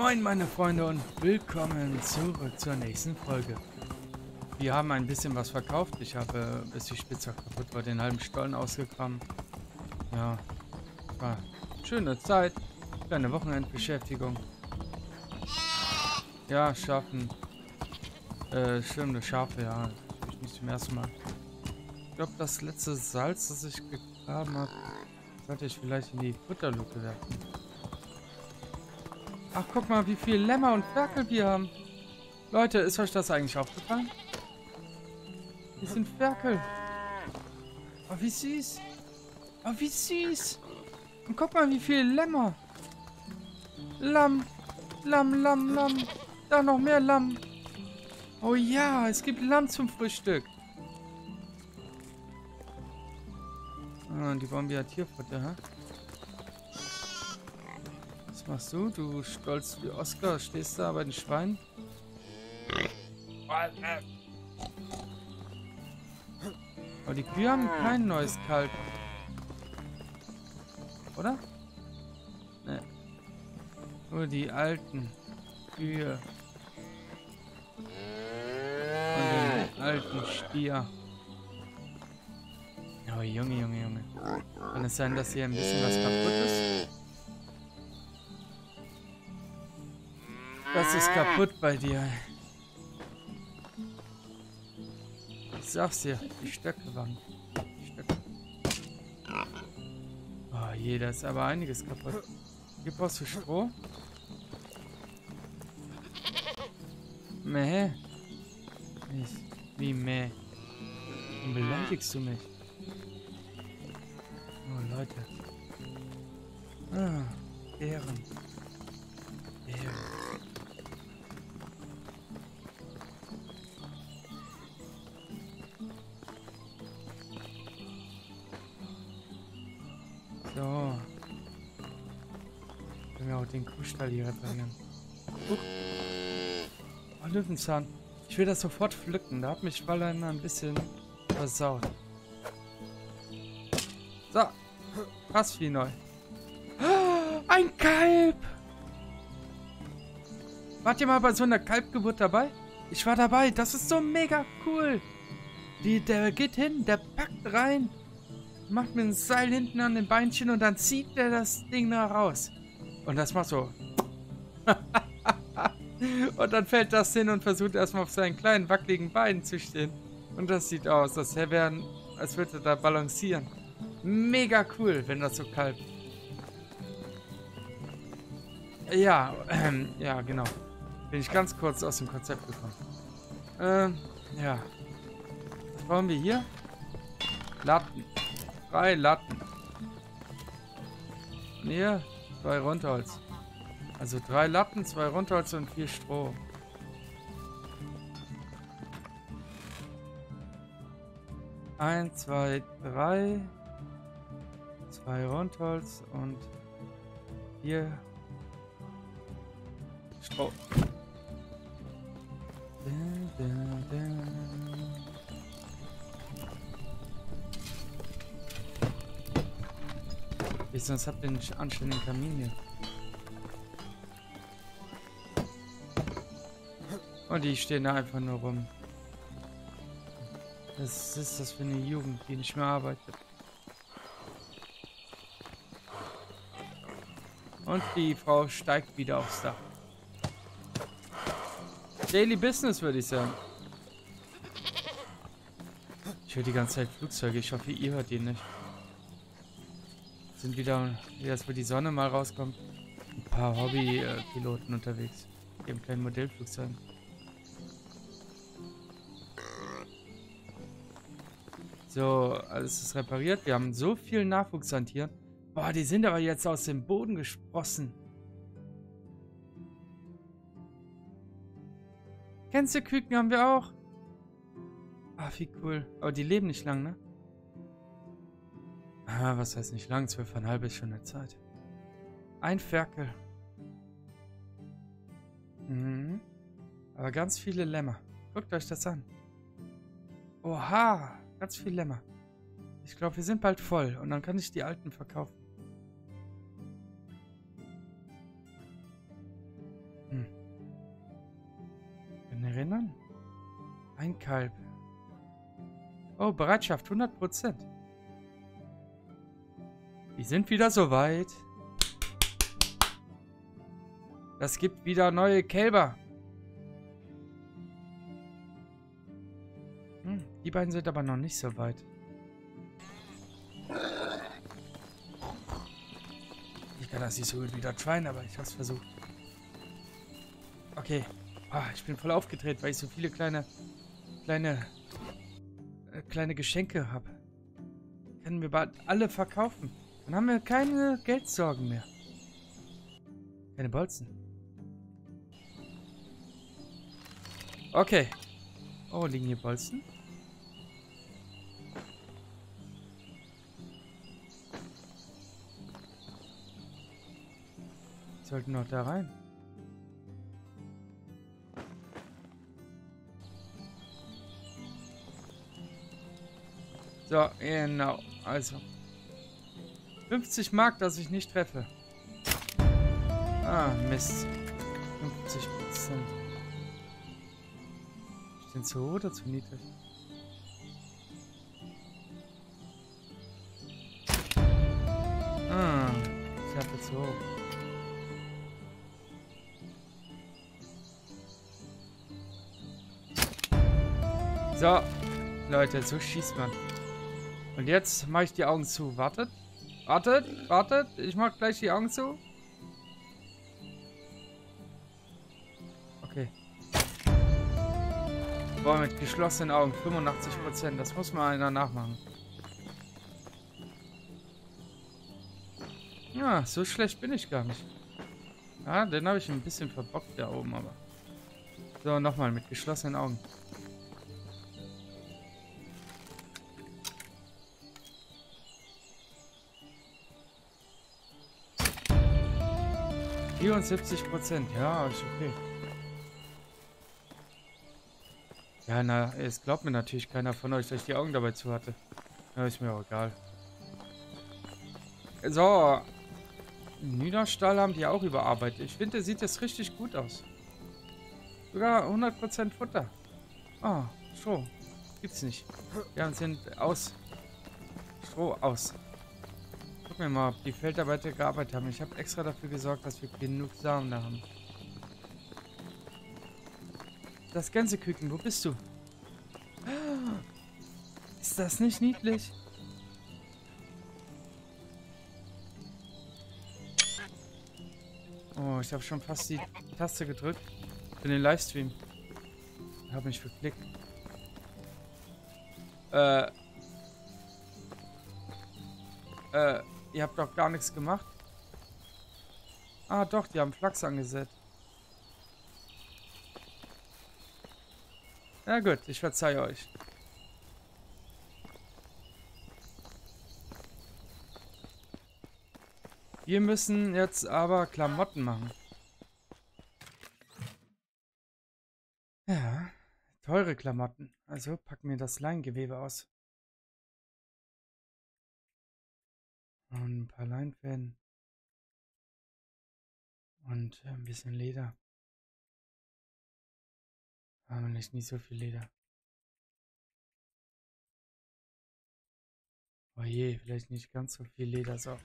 Moin meine Freunde und willkommen zurück zur nächsten Folge. Wir haben ein bisschen was verkauft. Ich habe, bis die Spitzhacke kaputt war, den halben Stollen ausgekramt. Ja, war schöne Zeit. Kleine Wochenendbeschäftigung. Ja, schaffen. Äh, schlimme Schafe, ja. Ich nicht zum ersten Mal. Ich glaube, das letzte Salz, das ich gegraben habe, sollte ich vielleicht in die Futterluke werfen. Ach, guck mal, wie viel Lämmer und Ferkel wir haben. Leute, ist euch das eigentlich aufgefallen? Hier sind Ferkel. Oh, wie süß. Oh, wie süß. Und guck mal, wie viel Lämmer. Lamm. Lamm, Lamm, Lamm. Da noch mehr Lamm. Oh ja, es gibt Lamm zum Frühstück. Ah, die wollen wieder Tierfutter, hä? Machst du? Du stolz wie Oscar stehst da bei den Schweinen. Aber die Kühe haben kein neues Kalb. Oder? Ne. Nur die alten Kühe. Und den alten Stier. Oh, Junge, Junge, Junge. Kann es sein, dass hier ein bisschen was kaputt ist? Was ist kaputt bei dir? Ich sag's dir, die Stöcke waren. Die Stöcke. Oh je, da ist aber einiges kaputt. Hier brauchst du Stroh. Meh. Nicht. Wie meh. Warum beleidigst du mich? Oh, Leute. Ah, Bären. Bären. Kuhstall hier reparieren. Huch. Oh, Löwenzahn. Ich will das sofort pflücken. Da hat mich Wallein ein bisschen versaut. So. Fast wie neu. Ein Kalb! Wart ihr mal bei so einer Kalbgeburt dabei? Ich war dabei. Das ist so mega cool. Die, der geht hin, der packt rein, macht mir ein Seil hinten an den Beinchen und dann zieht der das Ding da raus. Und das macht so. und dann fällt das hin und versucht erstmal auf seinen kleinen wackeligen Beinen zu stehen. Und das sieht aus, als, wäre, als würde er da balancieren. Mega cool, wenn das so kalt. Ja, ähm, ja, genau. Bin ich ganz kurz aus dem Konzept gekommen. Ähm, ja. Was brauchen wir hier? Latten. Drei Latten. Und hier zwei Rundholz. Also drei Latten, zwei Rundholz und vier Stroh. Eins, zwei, drei. Zwei Rundholz und vier Stroh. Sonst habt ihr einen anständigen Kamin hier. Und die stehen da einfach nur rum. Was ist das für eine Jugend, die nicht mehr arbeitet? Und die Frau steigt wieder aufs Dach. Daily Business, würde ich sagen. Ich höre die ganze Zeit Flugzeuge. Ich hoffe, ihr hört die nicht. Sind wieder, erst wo die Sonne mal rauskommt, ein paar Hobbypiloten unterwegs. Haben kleinen Modellflugzeugen. So, alles ist repariert. Wir haben so viel Nachwuchs Tieren. Boah, die sind aber jetzt aus dem Boden gesprossen. Gänseküken haben wir auch. Ah, wie cool. Aber die leben nicht lang, ne? Ah, was heißt nicht lang? Zwölfeinhalb ist schon eine Zeit. Ein Ferkel. Mhm. Aber ganz viele Lämmer. Guckt euch das an. Oha, ganz viele Lämmer. Ich glaube, wir sind bald voll und dann kann ich die alten verkaufen. Mann. Ein Kalb. Oh, Bereitschaft 100%. Die sind wieder soweit. Das gibt wieder neue Kälber. Hm, die beiden sind aber noch nicht so weit. Ich kann das nicht so gut wie das Schwein, aber ich habe es versucht. Okay. Ah, ich bin voll aufgedreht, weil ich so viele kleine, kleine, äh, kleine Geschenke habe. Können wir bald alle verkaufen. Dann haben wir keine Geldsorgen mehr. Keine Bolzen. Okay. Oh, liegen hier Bolzen? Sollten noch da rein. So, genau. Also. 50 Mark, dass ich nicht treffe. Ah, Mist. 50 Prozent. Denn zu hoch oder zu niedrig? Ah, ich hatte zu hoch. So, Leute, so schießt man. Und jetzt mache ich die Augen zu. Wartet. Wartet, wartet. Ich mache gleich die Augen zu. Okay. Boah, mit geschlossenen Augen. 85%. Das muss mal einer nachmachen. Ja, so schlecht bin ich gar nicht. Ja, den habe ich ein bisschen verbockt da oben, aber. So, nochmal mit geschlossenen Augen. 74 Prozent, ja, ist okay. Ja, na, es glaubt mir natürlich keiner von euch, dass ich die Augen dabei zu hatte. Ja, ist mir auch egal. So. Niederstall haben die auch überarbeitet. Ich finde, sieht das richtig gut aus. Sogar 100% Futter. Ah, oh, Stroh. Gibt's nicht. Ja, sind aus. Stroh aus mir mal, ob die Feldarbeiter gearbeitet haben. Ich habe extra dafür gesorgt, dass wir genug Samen da haben. Das Gänseküken, wo bist du? Ist das nicht niedlich? Oh, ich habe schon fast die Taste gedrückt für den Livestream. Ich habe mich verklickt. Äh. Äh. Ihr habt doch gar nichts gemacht. Ah, doch, die haben Flachs angesetzt. Na gut, ich verzeihe euch. Wir müssen jetzt aber Klamotten machen. Ja, teure Klamotten. Also packen wir das Leingewebe aus. Und ein paar Leinfäden. Und ein bisschen Leder. Aber nicht, nicht so viel Leder. Oh je, vielleicht nicht ganz so viel Leder. So.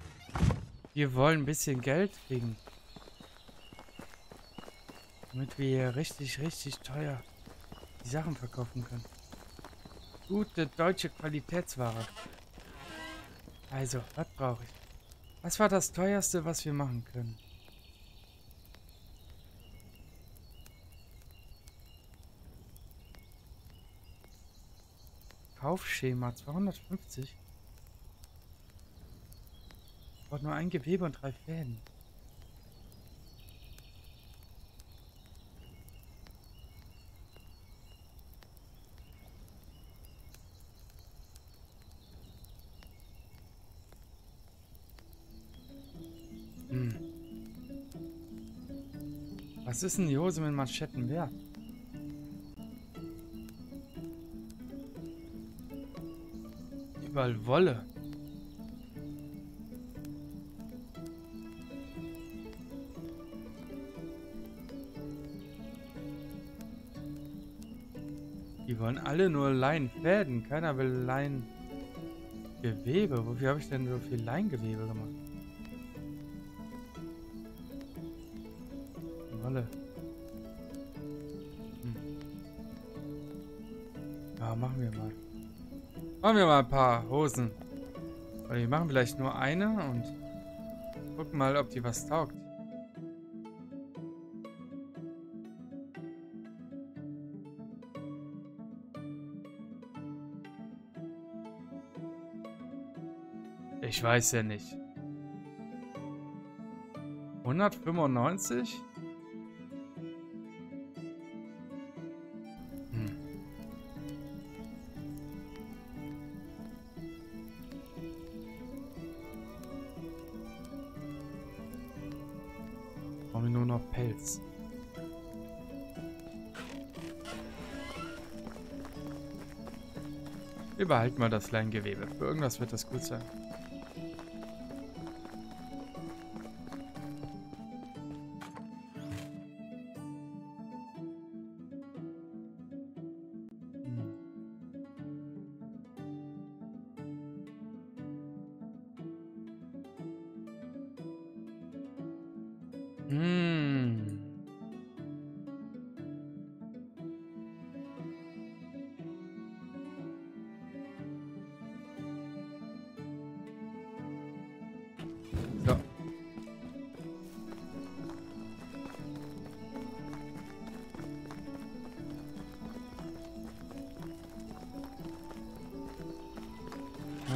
Wir wollen ein bisschen Geld kriegen. Damit wir richtig, richtig teuer die Sachen verkaufen können. Gute deutsche Qualitätsware. Also, was brauche ich? Was war das teuerste, was wir machen können? Kaufschema 250. Braucht nur ein Gewebe und drei Fäden. Was ist denn die Hose mit Manschetten wert? Überall Wolle. Die wollen alle nur Leinfäden. Keiner will Leingewebe. Wofür habe ich denn so viel Leingewebe gemacht? Wolle. Hm. Ja, machen wir mal. Machen wir mal ein paar Hosen. Oder wir machen vielleicht nur eine und gucken mal, ob die was taugt. Ich weiß ja nicht. 195? Wir nur noch Pelz. Wir behalten mal das Leingewebe. Für irgendwas wird das gut sein.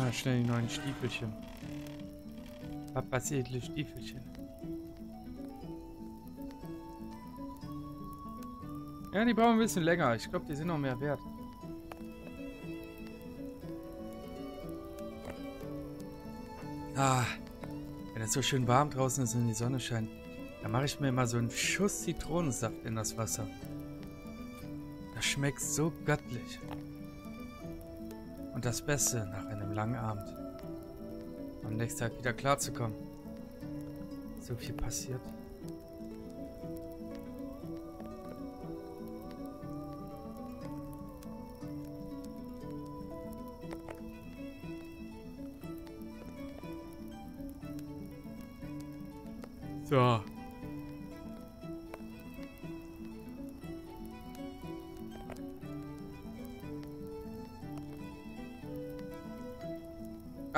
Ah, schnell die neuen Stiefelchen. Papas edle Stiefelchen. Ja, die brauchen ein bisschen länger. Ich glaube, die sind noch mehr wert. Ah, wenn es so schön warm draußen ist und die Sonne scheint, dann mache ich mir mal so einen Schuss Zitronensaft in das Wasser. Das schmeckt so göttlich. Und das Beste nach einem langen Abend. Am nächsten Tag wieder klarzukommen. So viel passiert.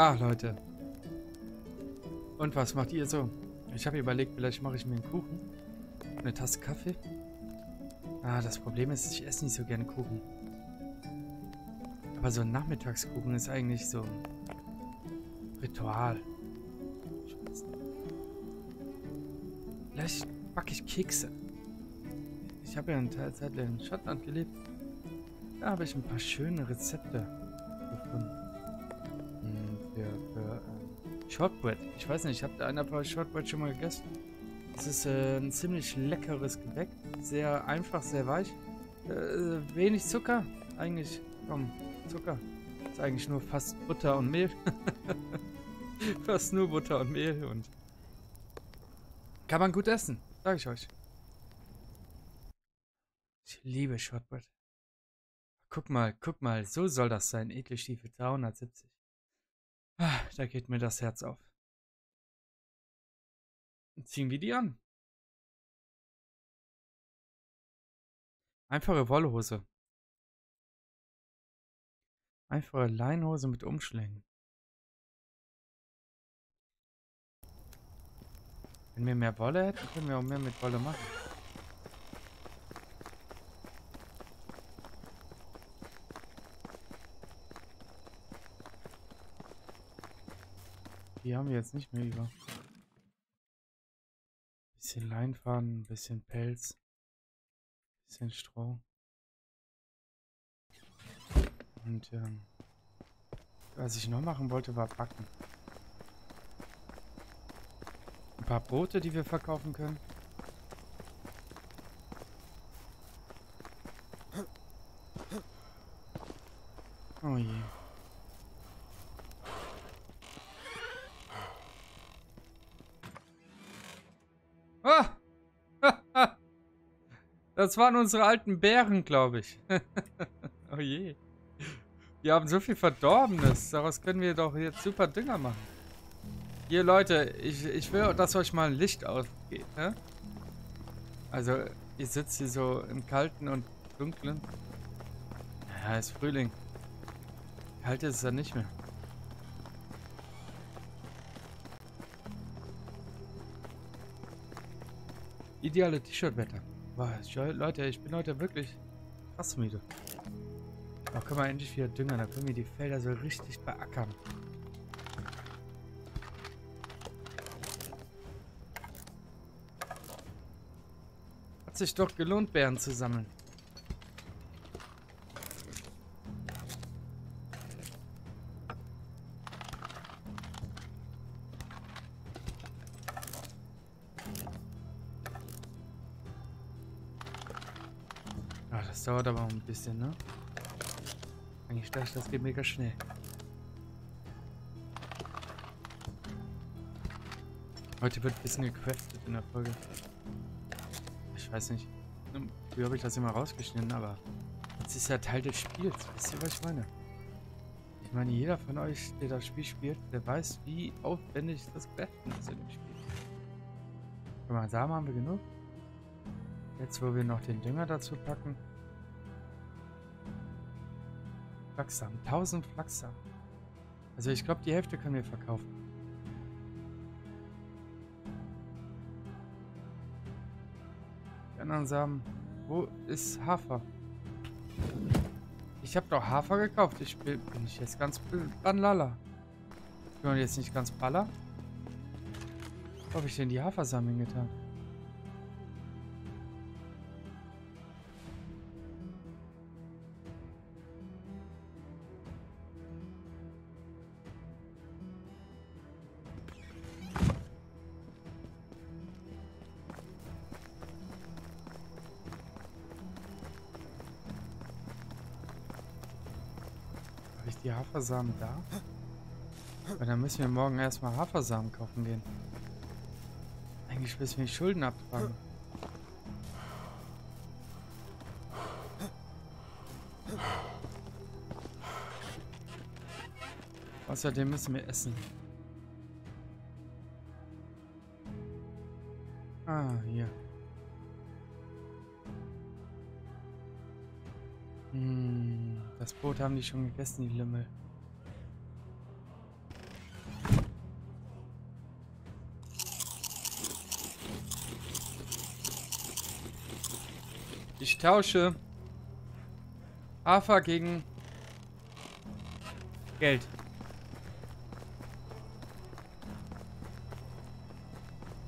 Ah, Leute. Und was macht ihr so? Ich habe überlegt, vielleicht mache ich mir einen Kuchen. Eine Tasse Kaffee. Ah, das Problem ist, ich esse nicht so gerne Kuchen. Aber so ein Nachmittagskuchen ist eigentlich so ein Ritual. Vielleicht backe ich Kekse. Ich habe ja eine Zeit lang in Schottland gelebt. Da habe ich ein paar schöne Rezepte Shortbread. Ich weiß nicht, habt ihr ein paar Shortbread schon mal gegessen? Es ist äh, ein ziemlich leckeres Gebäck. Sehr einfach, sehr weich. Äh, wenig Zucker. Eigentlich, komm, Zucker. Ist eigentlich nur fast Butter und Mehl. fast nur Butter und Mehl und kann man gut essen, sag ich euch. Ich liebe Shortbread. Guck mal, guck mal, so soll das sein. Edle Stiefel 370. Ah, da geht mir das Herz auf. Ziehen wir die an. Einfache Wollhose. Einfache Leinhose mit Umschlängen. Wenn wir mehr Wolle hätten, können wir auch mehr mit Wolle machen. Die haben wir jetzt nicht mehr über. Bisschen Leinfaden, bisschen Pelz, bisschen Stroh. Und ähm, was ich noch machen wollte, war backen paar Brote, die wir verkaufen können. Oh je. Das waren unsere alten Bären, glaube ich. je. Wir haben so viel Verdorbenes. Daraus können wir doch jetzt super Dünger machen. Hier, Leute, ich, ich will, dass euch mal ein Licht ausgeht, ne? Also, ihr sitzt hier so im Kalten und Dunklen. Ja, ist Frühling. Kalt ist es ja nicht mehr. Ideale T-Shirt-Wetter. Leute, ich bin heute wirklich krass müde. Da können wir endlich wieder düngen. Da können wir die Felder so richtig beackern. Hat sich doch gelohnt, Bären zu sammeln. Das dauert aber ein bisschen, ne? Eigentlich dachte das geht mega schnell. Heute wird ein bisschen gecraftet in der Folge. Ich weiß nicht. Wie habe ich das immer rausgeschnitten, aber das ist ja Teil des Spiels. Wisst ihr, was ich meine? Ich meine, jeder von euch, der das Spiel spielt, der weiß, wie aufwendig das Craften ist in dem Spiel. Guck mal, Samen haben wir genug. Jetzt, wo wir noch den Dünger dazu packen, Flachsamen. 1000 Flachsamen. Also ich glaube, die Hälfte können wir verkaufen. Die anderen Samen. Wo ist Hafer? Ich habe doch Hafer gekauft. Ich bin, bin ich jetzt ganz banlala. Ich bin jetzt nicht ganz baller. Wo habe ich denn die Hafersamen getan? Die Hafersamen da? Weil dann müssen wir morgen erstmal Hafersamen kaufen gehen. Eigentlich müssen wir die Schulden abtragen. Außerdem müssen wir essen. Das Brot haben die schon gegessen, die Lümmel. Ich tausche Hafer gegen Geld.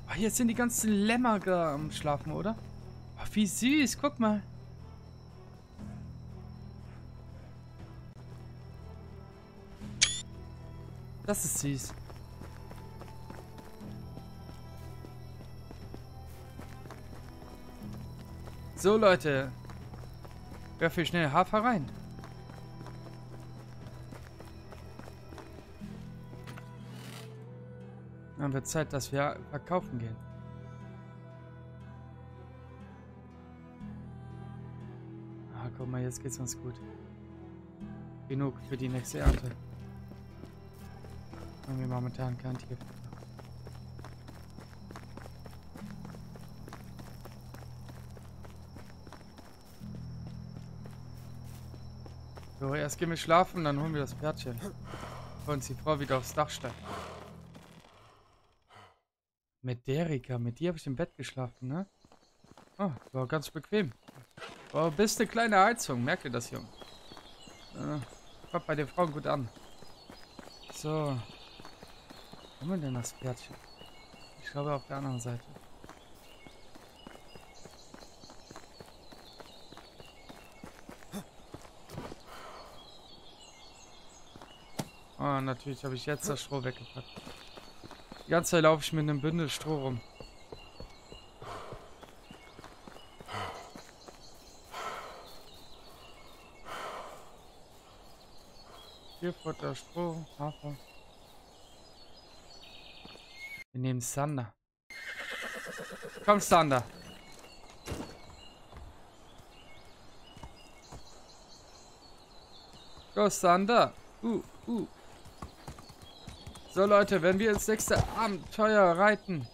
Oh, jetzt sind die ganzen Lämmer am Schlafen, oder? Oh, wie süß, guck mal. Das ist süß. So, Leute. Werfe schnell Hafer rein. Dann wird Zeit, dass wir verkaufen gehen. Ah, guck mal, jetzt geht's uns gut. Genug für die nächste Ernte. Haben wir momentan kein Tier. So, erst gehen wir schlafen, dann holen wir das Pferdchen. Und die Frau wieder aufs Dach steigt. Mit Derika, mit dir habe ich im Bett geschlafen, ne? Oh, war ganz bequem. Oh, beste kleine Heizung, merkt ihr das, Junge? Äh, kommt bei den Frauen gut an. So, haben wir denn das Pferdchen? Ich glaube auf der anderen Seite. Ah, natürlich habe ich jetzt das Stroh weggepackt. Die ganze Zeit laufe ich mit einem Bündel Stroh rum. Tierfutter, Stroh, Hafer. Nehmen Sander. Komm, Sander. Go Thunder. Uh, uh. So Leute, wenn wir ins nächste Abenteuer reiten.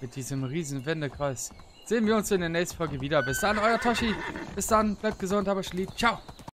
Mit diesem riesen Wendekreis. Sehen wir uns in der nächsten Folge wieder. Bis dann, euer Toshi. Bis dann, bleibt gesund, aber lieb. Ciao.